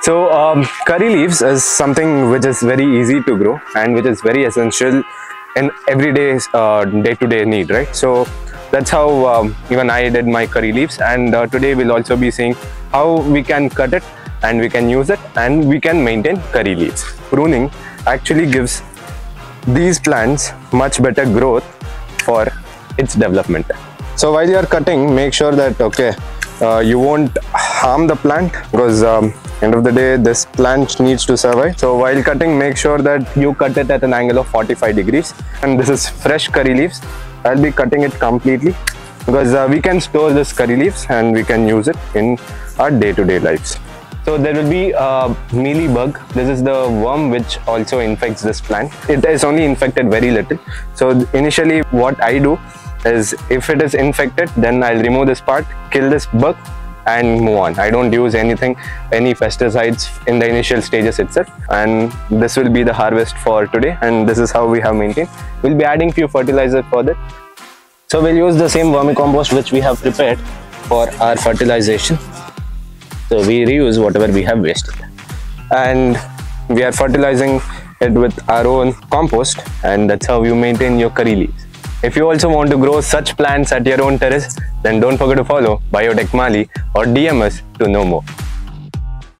So um, curry leaves is something which is very easy to grow and which is very essential in everyday uh, day-to-day need, right? So that's how um, even I did my curry leaves and uh, today we'll also be seeing how we can cut it and we can use it and we can maintain curry leaves. Pruning actually gives these plants much better growth for its development. So while you are cutting, make sure that okay, uh, you won't harm the plant because um, end of the day this plant needs to survive. So while cutting, make sure that you cut it at an angle of 45 degrees. And this is fresh curry leaves. I'll be cutting it completely because uh, we can store this curry leaves and we can use it in our day-to-day -day lives. So there will be a mealy bug. This is the worm which also infects this plant. It is only infected very little. So initially what I do is if it is infected, then I'll remove this part, kill this bug and move on. I don't use anything, any pesticides in the initial stages itself. And this will be the harvest for today. And this is how we have maintained. We'll be adding few fertilizer for that. So we'll use the same vermicompost which we have prepared for our fertilization. So we reuse whatever we have wasted. And we are fertilizing it with our own compost and that's how you maintain your curry leaves. If you also want to grow such plants at your own terrace, then don't forget to follow Biotechmaali or DM us to know more.